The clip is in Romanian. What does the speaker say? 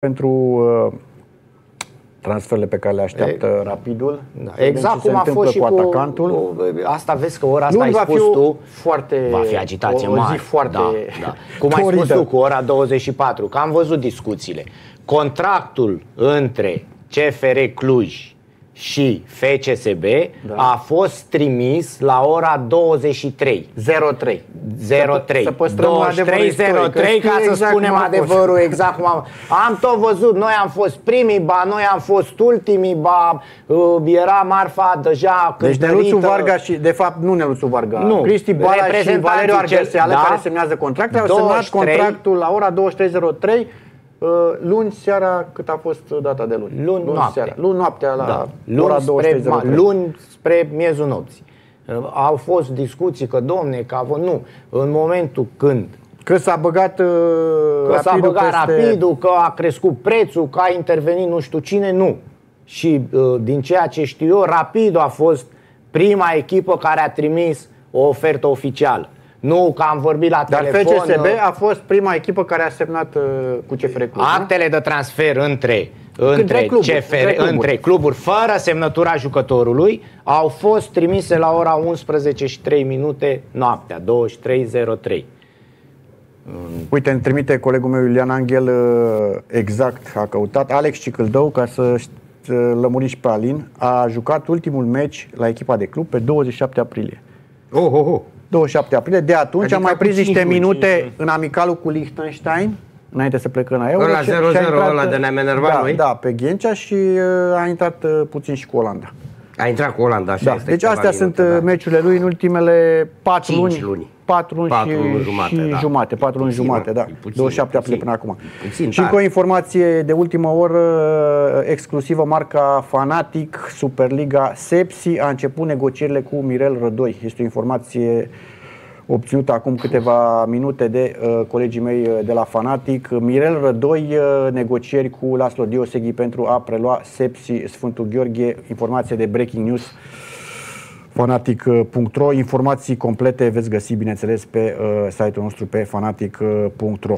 pentru uh, transferele pe care le așteaptă e, Rapidul. Da, exact cum a fost și cu atacantul. Cu, asta vezi că ora asta ai spus tu. Foarte, va fi agitație o, o mare. foarte da, da. Cum ai spus tu cu ora 24, că am văzut discuțiile. Contractul între CFR Cluj și FCSB da. a fost trimis la ora 23. 03. 03. Să, să 23 03 ca să exact spunem adevărul exact cum am. Am tot văzut, noi am fost primii, ba noi am fost ultimii, ba uh, era marfa deja Deci Neluțu Varga și, de fapt, nu Neluțu Varga, nu. Cristi Bala și Valeriu Argeseale da? care semnează contractele, au semnat contractul la ora 23.03 Uh, luni seara, cât a fost data de luni? Luni, luni noapte. Seara. Luni noaptea la da. luni ora spre, Luni spre miezul nopții. Uh, au fost discuții că, domne, că a fost... Nu. În momentul când Că s-a băgat, uh, că s-a băgat peste... rapidul, că a crescut prețul, că a intervenit nu știu cine, nu. Și din ceea ce știu eu, Rapidul a fost prima echipă care a trimis o ofertă oficială. Nu că am vorbit la Dar telefon. Dar FCSB a fost prima echipă care a semnat uh, cu CFR Cluj. Actele de transfer între între cluburi, CFR, între cluburi. între cluburi, fără semnătura jucătorului, au fost trimise la ora 11 și 3 minute noaptea, 23.03. Uite, îmi trimite colegul meu Iulian Angel uh, exact, a căutat Alex Cicâldău ca să lămuri și pe Alin. A jucat ultimul meci la echipa de club pe 27 aprilie. Oh, oh, oh. 27 aprilie. De atunci adică am mai prins niște minute 5, în amicalul cu Liechtenstein, înainte să plecăm la Euro. Ăla 0-0, ăla de ne-am enervat da, noi? Da, pe Ghencea și uh, a intrat uh, puțin și cu Olanda. A intrat cu Olanda, așa da. este. Deci astea sunt minute, uh, da. meciurile lui în ultimele 4 luni. luni. 4 luni, 4 luni și, jumate, și da. jumate, 4 luni jumate, da. Puțin, 27 aprilie până acum. Puțin, și încă o informație de ultimă oră exclusivă, marca Fanatic, Superliga Sepsi a început negocierile cu Mirel Rădoi. Este o informație obținut acum câteva minute de uh, colegii mei uh, de la Fanatic. Mirel Rădoi, uh, negocieri cu Laslo Dioseghi pentru a prelua Sepsi Sfântul Gheorghe, informație de breaking news fanatic.ro. Informații complete veți găsi, bineînțeles, pe uh, site-ul nostru pe fanatic.ro.